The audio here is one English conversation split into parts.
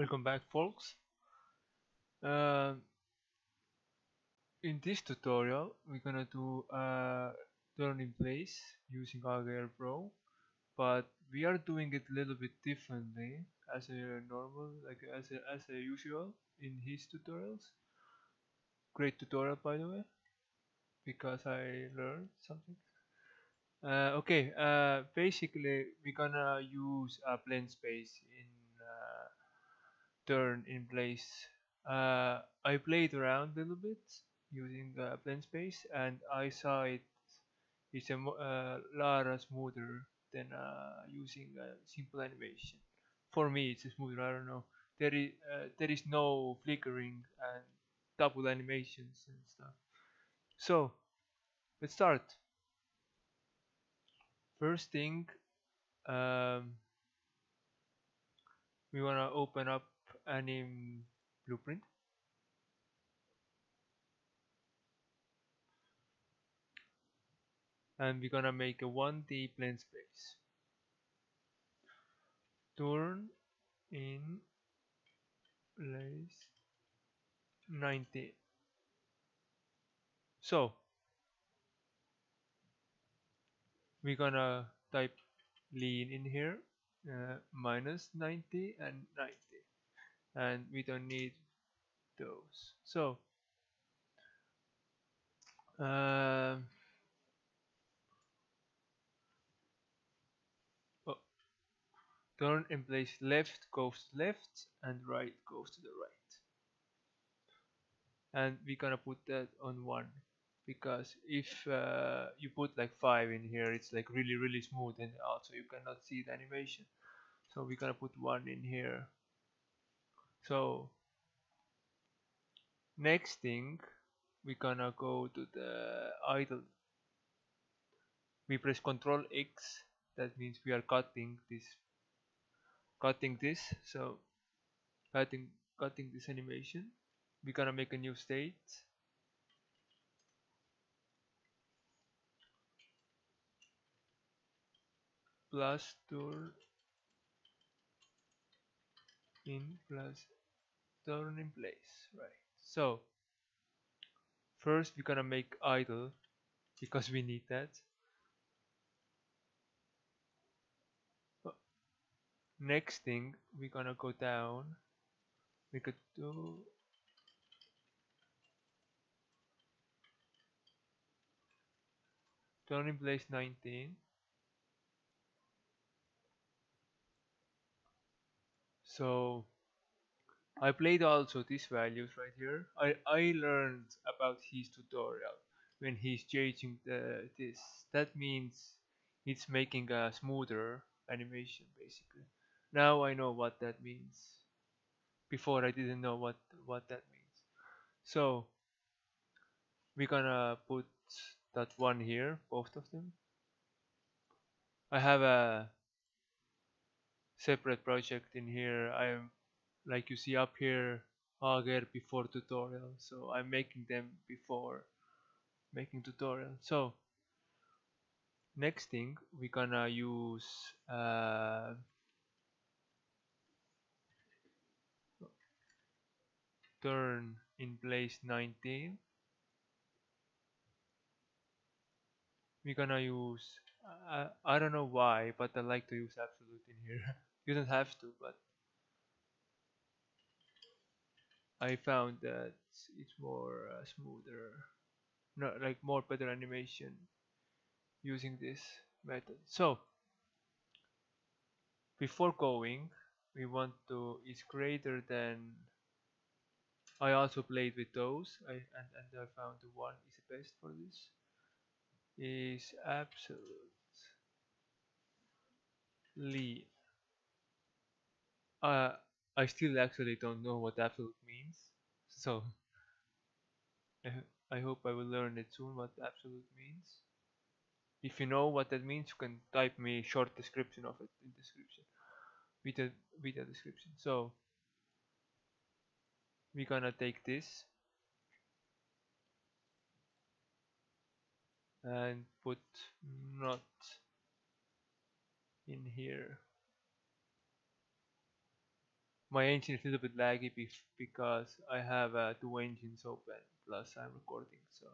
Welcome back folks. Uh, in this tutorial we're gonna do a turn in place using AGR Pro but we are doing it a little bit differently as a normal like as a, as a usual in his tutorials. Great tutorial by the way because I learned something. Uh, okay, uh, basically we're gonna use a blend space in turn in place. Uh, I played around a little bit using uh, blend space and I saw it is a uh, lot smoother than uh, using a simple animation. For me it's smoother, I don't know. There is, uh, there is no flickering and double animations and stuff. So let's start. First thing um, we want to open up anim blueprint? And we're gonna make a 1d blend space. Turn in place 90 so we're gonna type lean in here uh, minus 90 and 90 and we don't need those. So oh, turn in place left goes to left and right goes to the right. And we're gonna put that on one because if uh, you put like five in here it's like really really smooth and also you cannot see the animation. So we're gonna put one in here so next thing we're gonna go to the idle we press ctrl x that means we are cutting this cutting this so cutting cutting this animation. We're gonna make a new state. Plus turn in plus turn in place right? So first we're gonna make idle because we need that. Next thing we're gonna go down. We could do turn in place 19 so I played also these values right here. I, I learned about his tutorial when he's changing the this. That means it's making a smoother animation basically. Now I know what that means. Before I didn't know what what that means. So we're gonna put that one here both of them. I have a separate project in here. I'm like you see up here AGR before tutorial. So I'm making them before making tutorial. So next thing we're gonna use uh, turn in place 19 we're gonna use uh, I don't know why but I like to use absolute in here. You don't have to but I found that it's more uh, smoother no like more better animation using this method. So before going we want to is greater than I also played with those. I, and, and I found the one is the best for this. Is absolute lean uh, I still actually don't know what absolute means. So I, hope I will learn it soon what absolute means. If you know what that means you can type me a short description of it in description with a with a description. So we're gonna take this and put not in here my engine is a little bit laggy because I have uh, two engines open plus I'm recording so.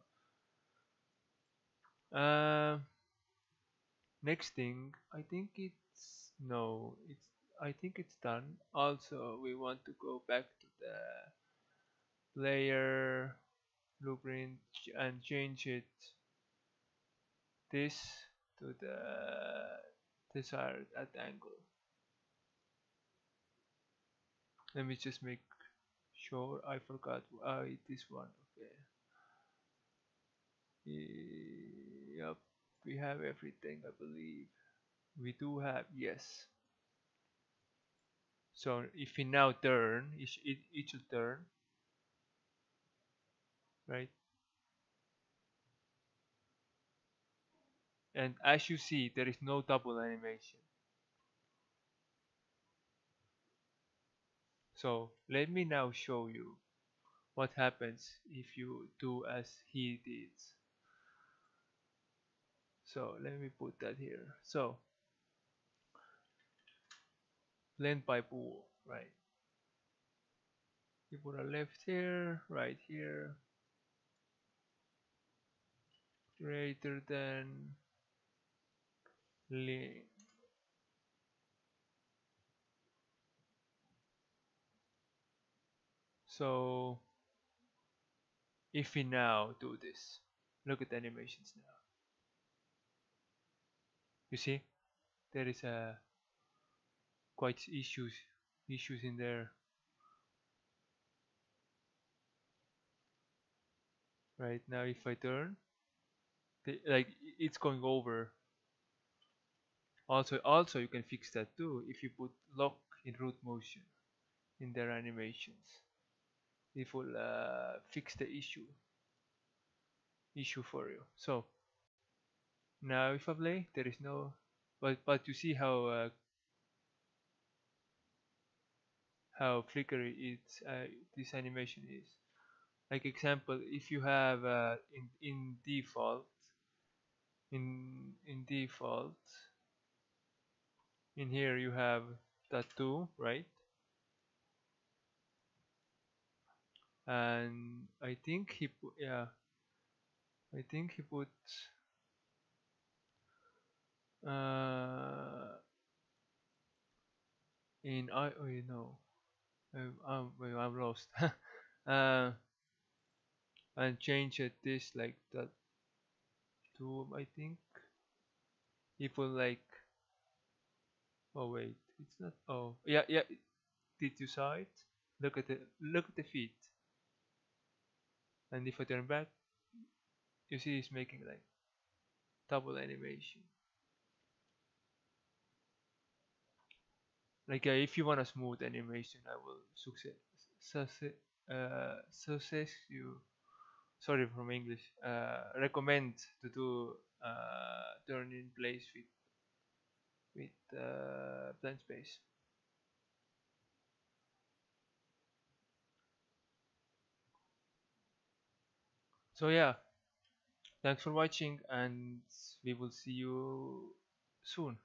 Uh, next thing I think it's no it's I think it's done. Also we want to go back to the player blueprint and change it. This to the desired at angle let me just make sure I forgot uh, it is one okay. Yep we have everything I believe. We do have yes. So if we now turn each, each each will turn. Right? And as you see there is no double animation so let me now show you what happens if you do as he did. So let me put that here. So blend by bool right? You put a left here right here. Greater than link so if we now do this look at the animations now. You see? There is a quite issues issues in there. Right now if I turn the, like it's going over. Also also you can fix that too if you put lock in root motion in their animations it will uh, fix the issue. Issue for you. So now if I play there is no but but you see how uh, how flickery it's uh, this animation is. Like example if you have uh, in in default in in default in here you have tattoo right and I think he put yeah I think he put uh in I oh you know I'm I'm, I'm lost. Uh and change it this like that to I think. It will like oh wait it's not oh yeah yeah did you saw it? Look at the look at the feet and if I turn back you see it's making like double animation. Like uh, if you want a smooth animation I will success success uh, success you sorry from English uh, recommend to do uh, turn in place with with uh, blend space so yeah. Thanks for watching and we will see you soon